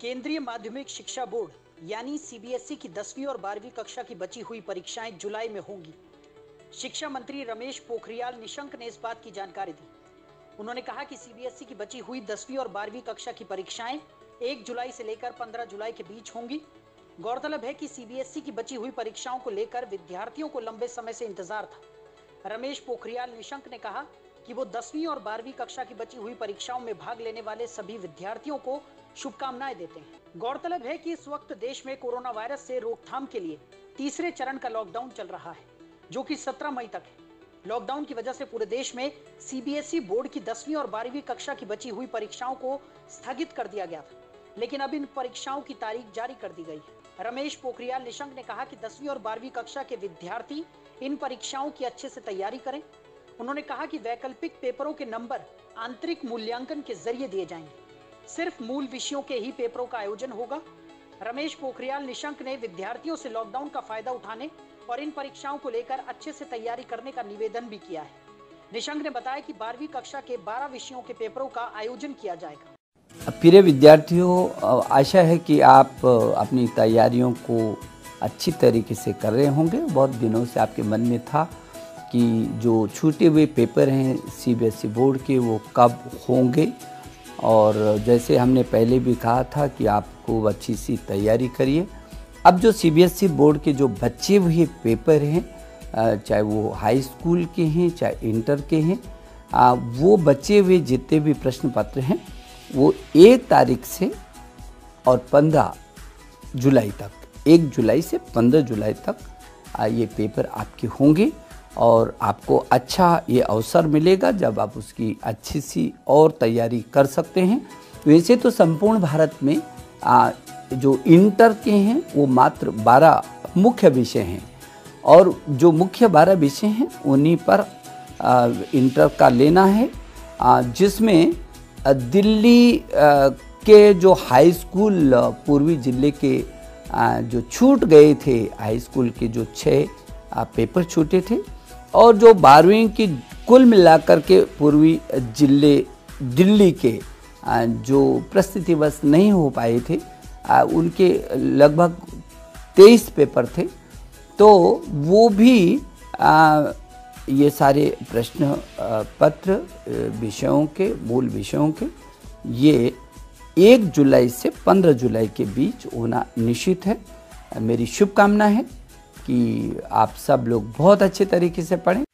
केंद्रीय माध्यमिक शिक्षा बोर्ड, यानी सीबीएसई की दसवीं और बारहवीं कक्षा की बची हुई परीक्षाएँ जुलाई में होंगी। शिक्षा मंत्री रमेश पोखरियाल निशंक ने इस बात की जानकारी दी। उन्होंने कहा कि सीबीएसई की बची हुई दसवीं और बारहवीं कक्षा की परीक्षाएँ 1 जुलाई से लेकर 15 जुलाई के बीच होंगी। गौरतलब है कि सीबीएसई की बची हुई परीक्षाओं को लेकर विद्यार्थियों को लंबे समय से इंतज़ार था। रमेश पोखरियाल निशंक ने कहा कि वो दसवीं और बारहवीं कक्षा की बची हुई परीक्षाओं में भाग लेने वाले सभी विद्यार्थियों को शुभकामनाएँ देते हैं। गौरतलब है कि इस वक्त देश में कोरोना वायरस से रोकथाम के लिए तीसरे चरण का लॉकडाउन चल रहा है, जो कि 17 मई तक है। लॉकडाउन की वजह से पूरे देश में सीबीएसई बोर्ड की दसवीं और बारहवीं कक्षा की बची हुई परीक्षाओं को स्थगित कर दिया गया था, लेकिन अब इन परीक्षाओं की तारीख जारी कर दी गई है। रमेश पोखरियाल निशंक ने कहा कि दसवीं और बारहवीं कक्षा के विद्यार्थी इन परीक्षाओं की अच्छे से तैयारी करें उन्होंने कहा कि वैकल्पिक पेपरों के नंबर आंतरिक मूल्यांकन के ज़रिए दिए जाएँगे। सिर्फ़ मूल विषयों के ही पेपरों का आयोजन होगा। रमेश पोखरियाल निशंक ने विद्यार्थियों से लॉकडाउन का फ़ायदा उठाने और इन परीक्षाओं को लेकर अच्छे से तैयारी करने का निवेदन भी किया है। निशंक ने बताया कि बारहवीं कक्षा के 12 विषयों के पेपरों का आयोजन किया जाएगा। प्रिय विद्यार्थियों आशा है कि आप अपनी तैयारियों को अच्छी तरीके से कर रहे होंगे। बहुत दिनों से आपके मन में था। कि जो छूटे हुए पेपर हैं सीबीएसई बोर्ड के, वो कब होंगे? और जैसे हमने पहले भी कहा था कि आप खूब अच्छी सी तैयारी करिए। अब जो सीबीएसई बोर्ड के जो बचे हुए पेपर हैं चाहे वो हाई स्कूल के हैं, चाहे इंटर के हैं वो बचे हुए जितने भी प्रश्न पत्र हैं, वो एक तारीख से और पंद्रह जुलाई तक, एक जुलाई से पंद्रह जुलाई तक ये पेपर आपके होंगे। और आपको अच्छा ये अवसर मिलेगा जब आप उसकी अच्छी सी और तैयारी कर सकते हैं। वैसे तो संपूर्ण भारत में आ, जो इंटर के हैं वो मात्र 12 मुख्य विषय हैं। और जो मुख्य 12 विषय हैं उन्हीं पर आ, इंटर का लेना है। जिसमें दिल्ली आ, के जो हाई स्कूल पूर्वी ज़िले के आ, जो छूट गए थे हाई स्कूल के जो छः पेपर छूटे थे और जो बारहवीं की कुल मिलाकर के पूर्वी ज़िले दिल्ली के जो प्रस्थितिवश नहीं हो पाए थे उनके लगभग तेईस पेपर थे तो वो भी ये सारे प्रश्न पत्र विषयों के, मूल विषयों के, ये एक जुलाई से पंद्रह जुलाई के बीच होना निश्चित है। मेरी शुभकामना है। कि आप सब लोग बहुत अच्छे तरीके से पढ़ें।